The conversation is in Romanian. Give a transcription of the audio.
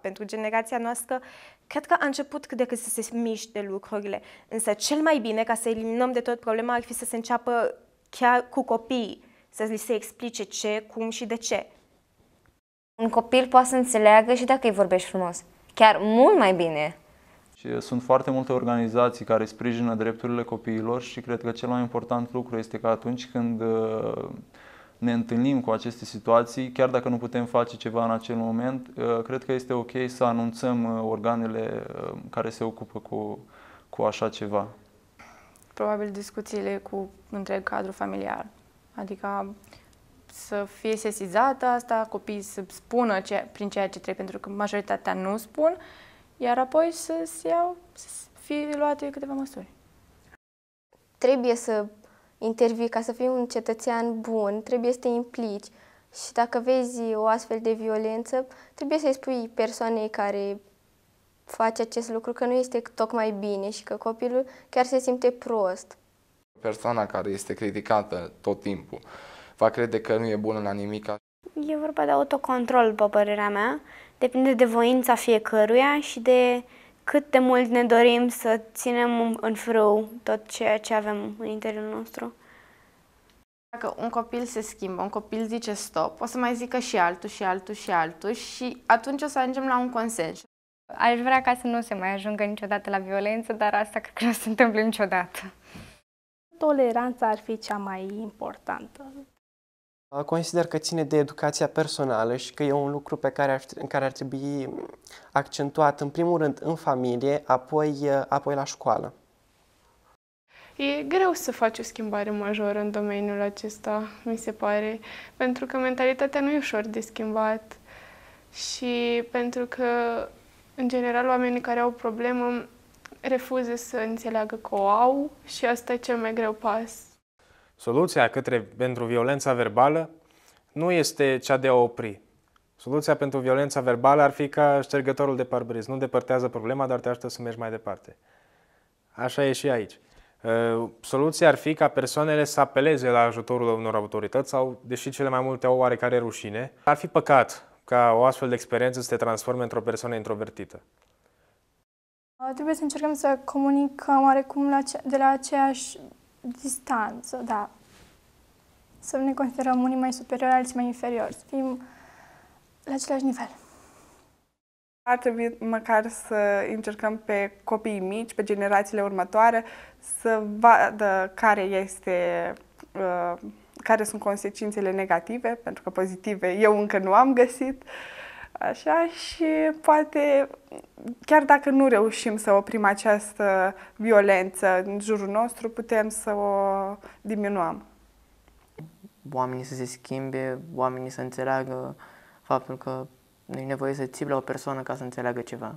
Pentru generația noastră, cred că a început cât de cât să se miște lucrurile. Însă cel mai bine, ca să eliminăm de tot problema, ar fi să se înceapă chiar cu copiii, să li se explice ce, cum și de ce. Un copil poate să înțeleagă și dacă îi vorbești frumos. Chiar mult mai bine. Și sunt foarte multe organizații care sprijină drepturile copiilor și cred că cel mai important lucru este că atunci când uh, ne întâlnim cu aceste situații, chiar dacă nu putem face ceva în acel moment, uh, cred că este ok să anunțăm uh, organele care se ocupă cu, cu așa ceva. Probabil discuțiile cu întreg cadrul familiar. Adică să fie sesizată asta, copiii să spună ce, prin ceea ce trebuie, pentru că majoritatea nu spun, iar apoi să se iau, să fie luate câteva măsuri. Trebuie să intervii ca să fii un cetățean bun, trebuie să te implici și dacă vezi o astfel de violență, trebuie să-i spui persoanei care face acest lucru că nu este tocmai bine și că copilul chiar se simte prost. Persoana care este criticată tot timpul va crede că nu e bună la nimic. E vorba de autocontrol, după părerea mea. Depinde de voința fiecăruia și de cât de mult ne dorim să ținem în frâu tot ceea ce avem în interiorul nostru. Dacă un copil se schimbă, un copil zice stop, o să mai zică și altul, și altul, și altul și atunci o să ajungem la un consens. Aș vrea ca să nu se mai ajungă niciodată la violență, dar asta cred că nu se întâmplă niciodată. Toleranța ar fi cea mai importantă. Consider că ține de educația personală și că e un lucru pe care ar, care ar trebui accentuat în primul rând în familie, apoi, apoi la școală. E greu să faci o schimbare majoră în domeniul acesta, mi se pare, pentru că mentalitatea nu e ușor de schimbat și pentru că, în general, oamenii care au o problemă refuză să înțeleagă că o au și asta e cel mai greu pas. Soluția către, pentru violența verbală nu este cea de a opri. Soluția pentru violența verbală ar fi ca ștergătorul de parbriz. Nu depărtează problema, dar te ajută să mergi mai departe. Așa e și aici. Uh, soluția ar fi ca persoanele să apeleze la ajutorul unor autorități sau, deși cele mai multe au oarecare rușine, ar fi păcat ca o astfel de experiență să te transforme într-o persoană introvertită. Trebuie să încercăm să comunicăm oarecum de la aceeași distanță, da. Să ne considerăm unii mai superiori, alții mai inferiori, să fim la același nivel. Ar trebui măcar să încercăm pe copiii mici, pe generațiile următoare, să vadă care este uh, care sunt consecințele negative, pentru că pozitive eu încă nu am găsit. Așa și poate, chiar dacă nu reușim să oprim această violență în jurul nostru, putem să o diminuăm. Oamenii să se schimbe, oamenii să înțeleagă faptul că nu e nevoie să țipi la o persoană ca să înțeleagă ceva.